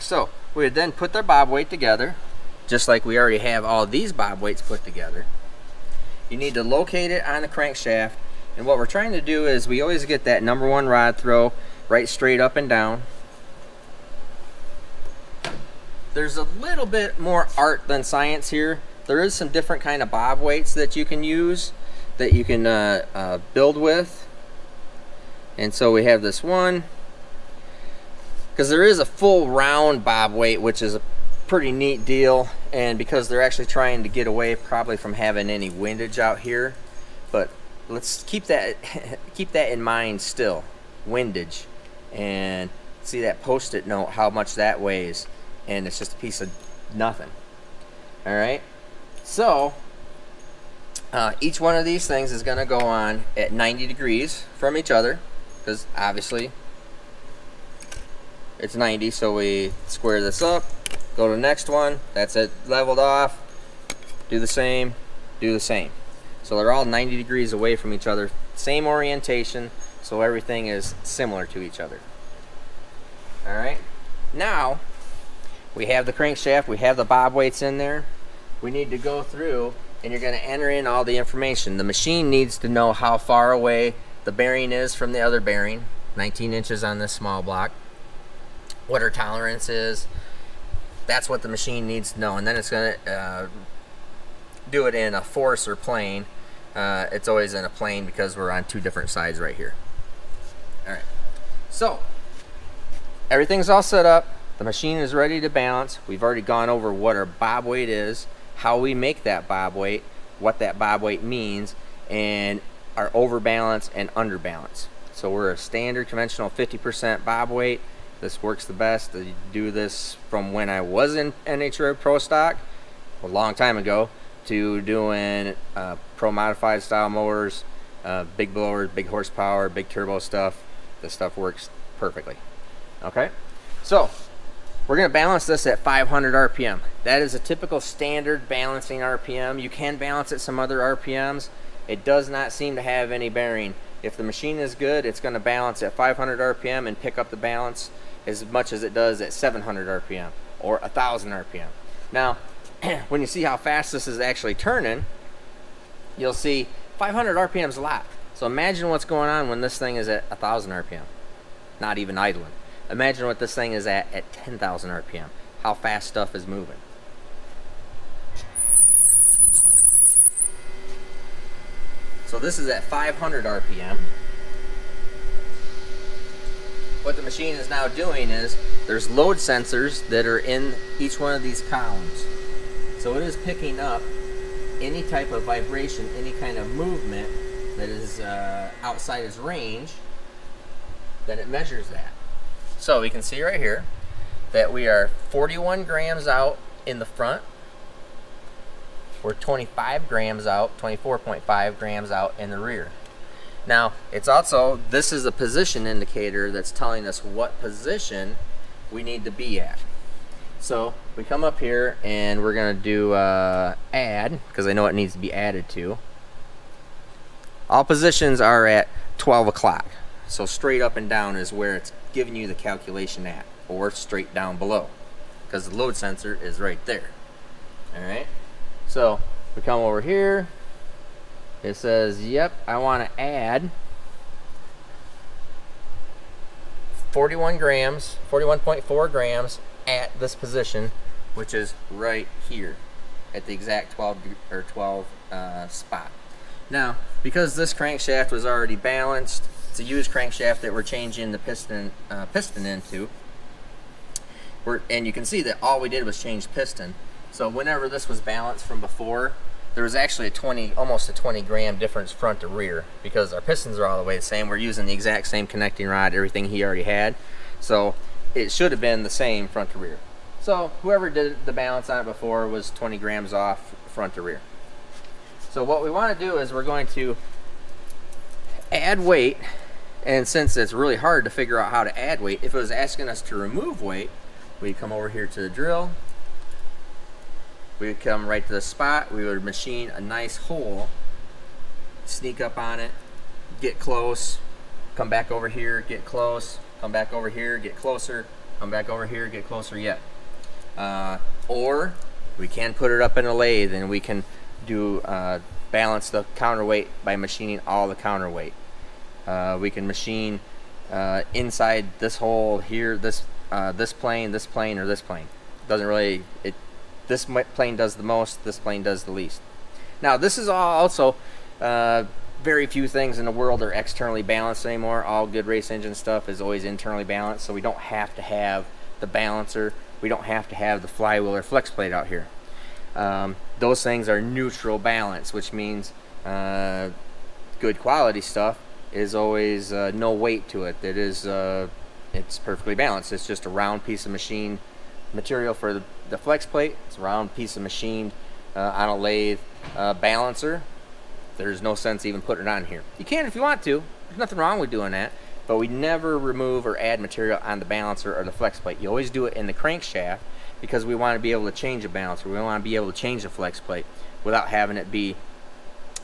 right, so we would then put their bob weight together, just like we already have all these bob weights put together. You need to locate it on the crankshaft, and what we're trying to do is we always get that number one rod throw right straight up and down. There's a little bit more art than science here. There is some different kind of bob weights that you can use that you can uh, uh, build with. And so we have this one, because there is a full round bob weight, which is a pretty neat deal. And because they're actually trying to get away probably from having any windage out here. But let's keep that keep that in mind still, windage. And see that post-it note, how much that weighs. And it's just a piece of nothing. All right. So uh, each one of these things is going to go on at 90 degrees from each other because obviously it's 90 so we square this up go to the next one that's it leveled off do the same do the same. So they're all 90 degrees away from each other same orientation so everything is similar to each other. All right now we have the crankshaft we have the bob weights in there. We need to go through and you're going to enter in all the information. The machine needs to know how far away the bearing is from the other bearing 19 inches on this small block what our tolerance is. That's what the machine needs to know and then it's going to uh, do it in a force or plane. Uh, it's always in a plane because we're on two different sides right here. All right. So everything's all set up. The machine is ready to balance we've already gone over what our bob weight is how we make that bob weight what that bob weight means and our overbalance and underbalance. So we're a standard conventional 50% bob weight. This works the best. I do this from when I was in NHRA Pro Stock a long time ago to doing uh, pro modified style mowers, uh, big blowers, big horsepower, big turbo stuff. This stuff works perfectly. Okay, so we're going to balance this at 500 RPM. That is a typical standard balancing RPM. You can balance at some other RPMs. It does not seem to have any bearing. If the machine is good, it's going to balance at 500 RPM and pick up the balance as much as it does at 700 RPM or 1000 RPM. Now, when you see how fast this is actually turning, you'll see 500 RPM is a lot. So imagine what's going on when this thing is at 1000 RPM, not even idling. Imagine what this thing is at at 10,000 RPM, how fast stuff is moving. So this is at 500 RPM. What the machine is now doing is there's load sensors that are in each one of these columns. So it is picking up any type of vibration, any kind of movement that is uh, outside its range, then it measures that. So we can see right here that we are 41 grams out in the front, we're 25 grams out, 24.5 grams out in the rear. Now, it's also, this is a position indicator that's telling us what position we need to be at. So we come up here and we're gonna do uh, add, because I know it needs to be added to. All positions are at 12 o'clock. So straight up and down is where it's giving you the calculation at, or straight down below, because the load sensor is right there. All right. So we come over here. It says, yep, I want to add 41 grams, 41.4 grams at this position, which is right here at the exact 12 or 12 uh, spot. Now, because this crankshaft was already balanced, it's a used crankshaft that we're changing the piston uh, piston into. We're, and you can see that all we did was change piston. So whenever this was balanced from before, there was actually a 20, almost a 20 gram difference front to rear because our pistons are all the way the same. We're using the exact same connecting rod, everything he already had. So it should have been the same front to rear. So whoever did the balance on it before was 20 grams off front to rear. So what we want to do is we're going to add weight and since it's really hard to figure out how to add weight, if it was asking us to remove weight, we'd come over here to the drill, we would come right to the spot, we would machine a nice hole, sneak up on it, get close, come back over here, get close, come back over here, get closer, come back over here, get closer yet. Uh, or we can put it up in a lathe and we can do uh, balance the counterweight by machining all the counterweight. Uh, we can machine uh, inside this hole here, this uh, this plane, this plane, or this plane. Doesn't really it. This plane does the most. This plane does the least. Now this is all also uh, very few things in the world are externally balanced anymore. All good race engine stuff is always internally balanced, so we don't have to have the balancer. We don't have to have the flywheel or flex plate out here. Um, those things are neutral balance, which means uh, good quality stuff is always uh, no weight to it. It is uh, it's perfectly balanced. It's just a round piece of machined material for the, flex plate. It's a round piece of machined uh, on a lathe uh, balancer. There's no sense even putting it on here. You can if you want to. There's nothing wrong with doing that. But we never remove or add material on the balancer or the flex plate. You always do it in the crankshaft because we want to be able to change the balancer. We want to be able to change the flex plate without having it be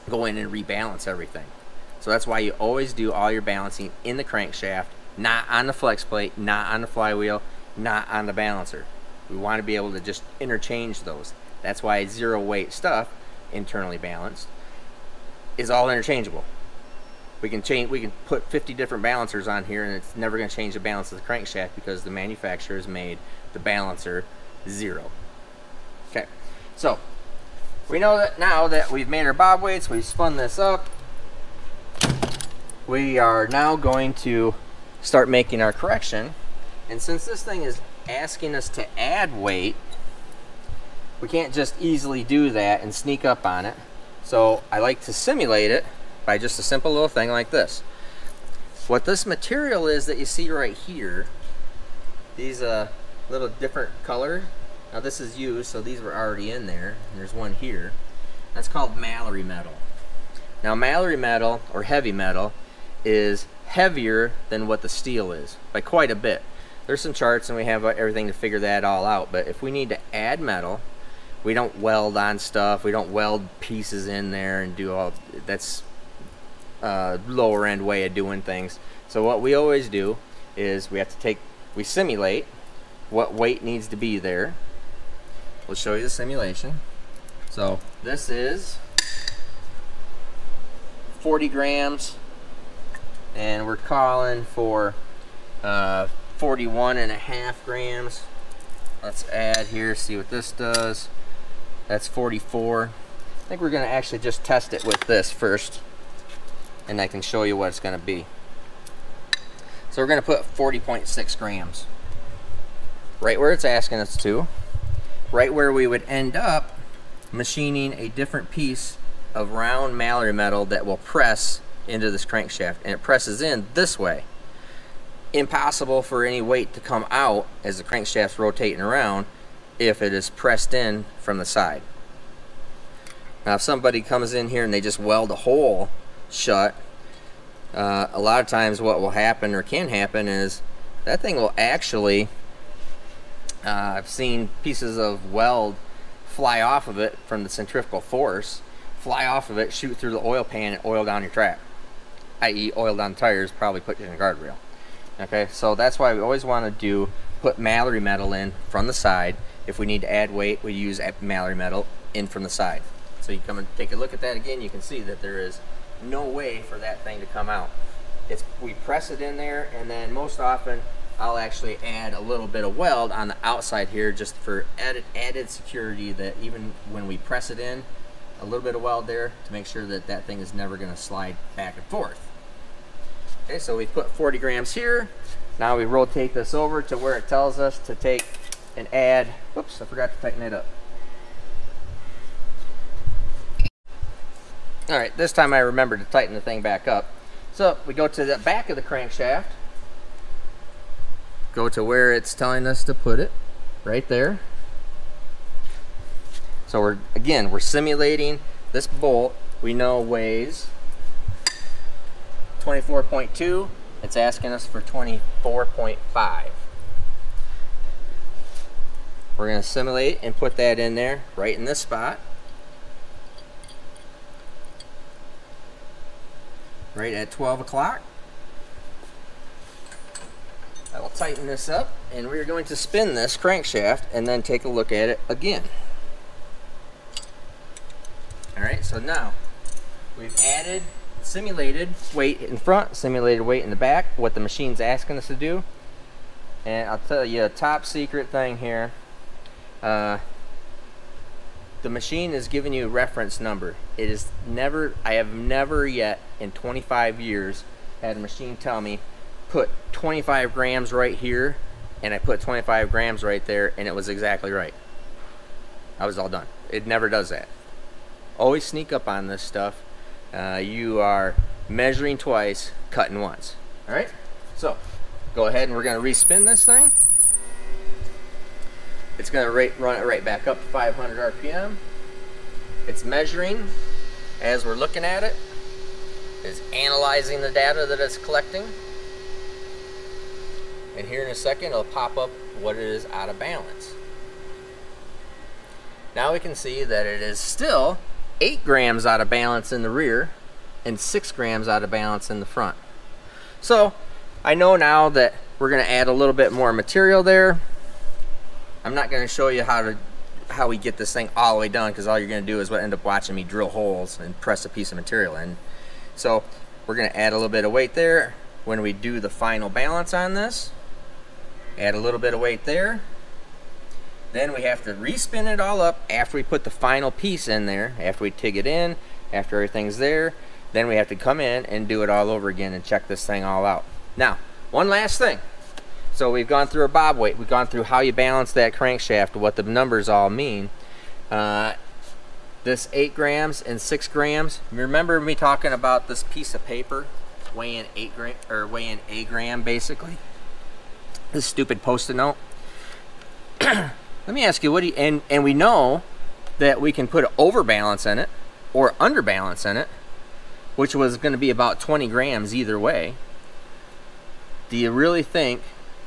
go in and rebalance everything. So that's why you always do all your balancing in the crankshaft, not on the flex plate, not on the flywheel, not on the balancer. We want to be able to just interchange those. That's why zero weight stuff, internally balanced, is all interchangeable. We can change. We can put 50 different balancers on here, and it's never going to change the balance of the crankshaft because the manufacturer has made the balancer zero. Okay, so we know that now that we've made our bob weights, we've spun this up. We are now going to start making our correction. And since this thing is asking us to add weight, we can't just easily do that and sneak up on it. So I like to simulate it by just a simple little thing like this. What this material is that you see right here, these uh, little different color. Now this is used, so these were already in there. There's one here. That's called Mallory metal. Now Mallory metal, or heavy metal, is heavier than what the steel is, by quite a bit. There's some charts and we have everything to figure that all out, but if we need to add metal, we don't weld on stuff. We don't weld pieces in there and do all that's a lower end way of doing things. So what we always do is we have to take we simulate what weight needs to be there. We'll show you the simulation. So this is 40 grams and we're calling for uh, 41 and a half grams. Let's add here, see what this does. That's 44. I think we're gonna actually just test it with this first and I can show you what it's gonna be. So we're gonna put 40.6 grams right where it's asking us to, right where we would end up machining a different piece of round Mallory metal that will press into this crankshaft and it presses in this way. Impossible for any weight to come out as the crankshaft's rotating around if it is pressed in from the side. Now if somebody comes in here and they just weld a hole shut, uh, a lot of times what will happen or can happen is that thing will actually, uh, I've seen pieces of weld fly off of it from the centrifugal force, fly off of it, shoot through the oil pan and oil down your track. I.e. oil down tires, probably put you in a guardrail. Okay, so that's why we always want to do put Mallory metal in from the side if we need to add weight, we use Mallory metal in from the side. So you come and take a look at that again, you can see that there is no way for that thing to come out. It's We press it in there, and then most often I'll actually add a little bit of weld on the outside here just for added, added security that even when we press it in, a little bit of weld there to make sure that that thing is never going to slide back and forth. Okay, so we put 40 grams here. Now we rotate this over to where it tells us to take and add, whoops, I forgot to tighten it up. All right, this time I remembered to tighten the thing back up. So we go to the back of the crankshaft, go to where it's telling us to put it, right there. So we're, again, we're simulating this bolt we know weighs 24.2. It's asking us for 24.5. We're going to simulate and put that in there right in this spot. Right at 12 o'clock. I will tighten this up and we're going to spin this crankshaft and then take a look at it again. Alright, so now we've added simulated weight in front, simulated weight in the back, what the machine's asking us to do. And I'll tell you a top secret thing here. Uh, the machine is giving you a reference number. It is never, I have never yet in 25 years had a machine tell me put 25 grams right here and I put 25 grams right there and it was exactly right. I was all done. It never does that. Always sneak up on this stuff. Uh, you are measuring twice, cutting once. All right? So, go ahead and we're going to respin this thing. It's going to run it right back up to 500 RPM. It's measuring as we're looking at it. It's analyzing the data that it's collecting. And here in a second, it'll pop up what it is out of balance. Now we can see that it is still 8 grams out of balance in the rear and 6 grams out of balance in the front. So I know now that we're going to add a little bit more material there. I'm not going to show you how to how we get this thing all the way done because all you're going to do is end up watching me drill holes and press a piece of material in. So we're going to add a little bit of weight there when we do the final balance on this. Add a little bit of weight there. Then we have to respin it all up after we put the final piece in there, after we TIG it in, after everything's there. Then we have to come in and do it all over again and check this thing all out. Now, one last thing. So we've gone through a bob weight. We've gone through how you balance that crankshaft, what the numbers all mean. Uh, this 8 grams and 6 grams. Remember me talking about this piece of paper weighing 8 gram or weighing a gram basically? This stupid post-it note. Let me ask you, what do you, and, and we know that we can put an overbalance in it or underbalance in it, which was going to be about 20 grams either way. Do you really think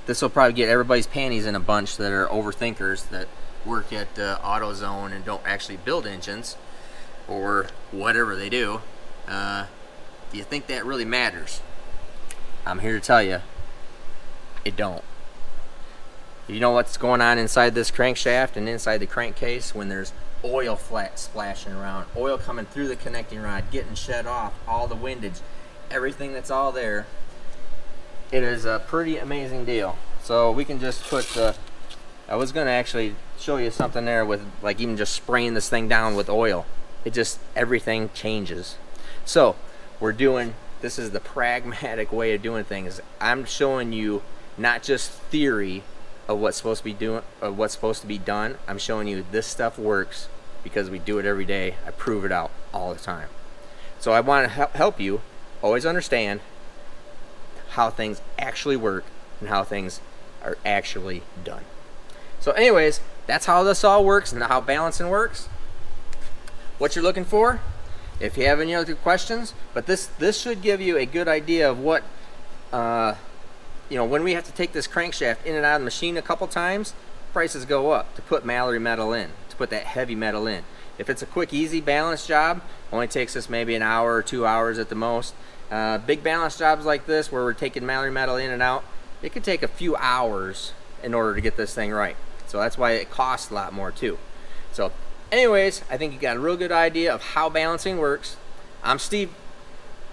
this will probably get everybody's panties in a bunch that are overthinkers that work at uh, AutoZone and don't actually build engines or whatever they do? Uh, do you think that really matters? I'm here to tell you, it don't. You know what's going on inside this crankshaft and inside the crankcase when there's oil flat splashing around, oil coming through the connecting rod, getting shed off, all the windage, everything that's all there. It is a pretty amazing deal. So we can just put the, I was gonna actually show you something there with like even just spraying this thing down with oil. It just, everything changes. So we're doing, this is the pragmatic way of doing things. I'm showing you not just theory of what's supposed to be doing of what's supposed to be done. I'm showing you this stuff works because we do it every day. I prove it out all the time. So I want to help you always understand how things actually work and how things are actually done. So anyways, that's how this all works and how balancing works. What you're looking for, if you have any other questions, but this this should give you a good idea of what uh, you know, when we have to take this crankshaft in and out of the machine a couple times, prices go up to put Mallory metal in, to put that heavy metal in. If it's a quick, easy balance job, only takes us maybe an hour or two hours at the most. Uh, big balance jobs like this, where we're taking Mallory metal in and out, it could take a few hours in order to get this thing right. So that's why it costs a lot more too. So anyways, I think you got a real good idea of how balancing works. I'm Steve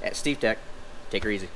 at Steve Tech. Take her easy.